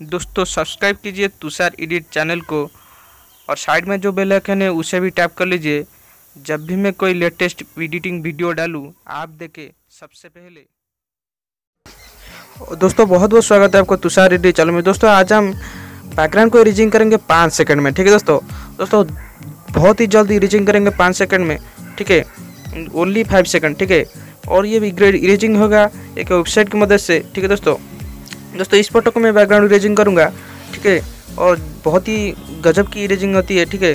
दोस्तों सब्सक्राइब कीजिए Tushar edit channel को और साइड में जो बेल आइकन है, उसे भी टैप कर लीजिए। जब भी मैं कोई लेटेस्ट एडिटिंग वीडियो डालूं, आप देखें सबसे पहले। दोस्तों बहुत बहुत स्वागत है आपको तुषार एडिट चैनल में। दोस्तों, आज हम बैकग्राउंड को इरेजिंग करेंगे पाँच सेकंड में, ठीक है दोस्तों? दोस्तों, बहुत ही जल्दी इरेजिंग करेंगे पाँच सेकंड में, ठीक है? ओनली फाइव सेकंड ठीक है? और ये भी ग्रेड इरेजिंग होगा एक वेबसाइट की मदद से, ठीक है दोस्तों? दोस्तों, इस फ़ोटो को मैं बैकग्राउंड इरेजिंग करूँगा, ठीक है? और बहुत ही गजब की इरेजिंग होती है, ठीक है?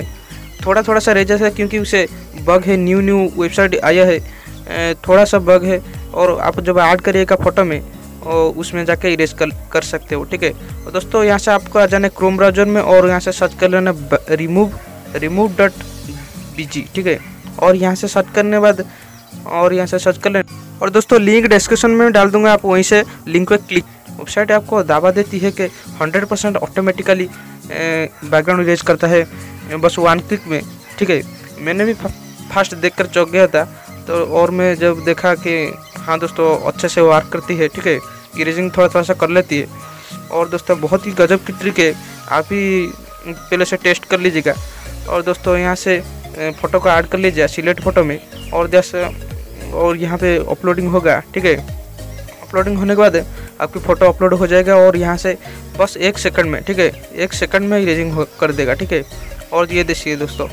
थोड़ा थोड़ा सा रह है क्योंकि उसे बग है न्यू न्यू वेबसाइट आया है। थोड़ा सा बग है और आप जब ऐड करिएगा फ़ोटो में और उसमें जाके इरेज कर कर सकते हो, ठीक है? और दोस्तों, यहाँ से आपको आ जाना क्रोम ब्राउज़र में और यहाँ से सर्च कर लेना रिमूव रिमूव डॉट बी ठीक है? और यहाँ से सर्च करने बाद, और यहाँ से सर्च कर लेना। और दोस्तों लिंक डिस्क्रिप्शन में डाल दूँगा, आप वहीं से लिंक पर क्लिक वेबसाइट आपको दावा देती है कि 100 परसेंट ऑटोमेटिकली बैकग्राउंड इरेज करता है। बस वन क्लिक में, ठीक है। मैंने भी फास्ट देख कर चौंक गया था। तो और मैं जब देखा कि हाँ दोस्तों, अच्छे से वर्क करती है, ठीक है। इरेजिंग थोड़ा थोड़ा सा कर लेती है। और दोस्तों, बहुत ही गजब की ट्रिक है। आप ही पहले से टेस्ट कर लीजिएगा। और दोस्तों, यहाँ से फ़ोटो को ऐड कर लीजिए सिलेक्ट फ़ोटो में। और जैसे, और यहाँ पे अपलोडिंग होगा, ठीक है। अपलोडिंग होने के बाद आपकी फ़ोटो अपलोड हो जाएगा और यहाँ से बस एक सेकंड में, ठीक है, एक सेकंड में इरेजिंग कर देगा, ठीक है। और ये देखिए दोस्तों,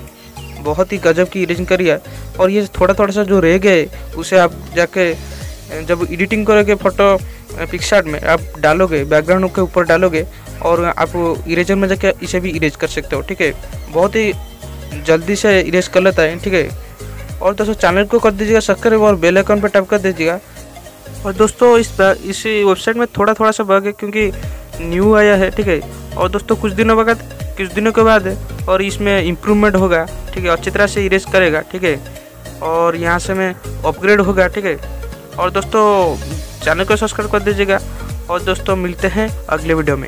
बहुत ही गजब की इरेजिंग करी है। और ये थोड़ा थोड़ा सा जो रह गए उसे आप जाके, जब एडिटिंग करोगे फ़ोटो पिक्सार्ट में, आप डालोगे बैकग्राउंड के ऊपर डालोगे, और आप इरेजर में जाके इसे भी इरेज कर सकते हो, ठीक है। बहुत ही जल्दी से इरेज कर लेता है, ठीक है। और दोस्तों चैनल को कर दीजिएगा सब्सक्राइब और बेल आइकन पर टैप कर दीजिएगा। और दोस्तों, इस इस वेबसाइट में थोड़ा थोड़ा सा बग है क्योंकि न्यू आया है, ठीक है? और दोस्तों, कुछ दिनों बाद, कुछ दिनों के बाद और इसमें इम्प्रूवमेंट होगा, ठीक है? अच्छी तरह से इरेज करेगा, ठीक है? और यहाँ से मैं अपग्रेड होगा, ठीक है? और दोस्तों चैनल को सब्सक्राइब कर दीजिएगा। और दोस्तों, मिलते हैं अगले वीडियो में।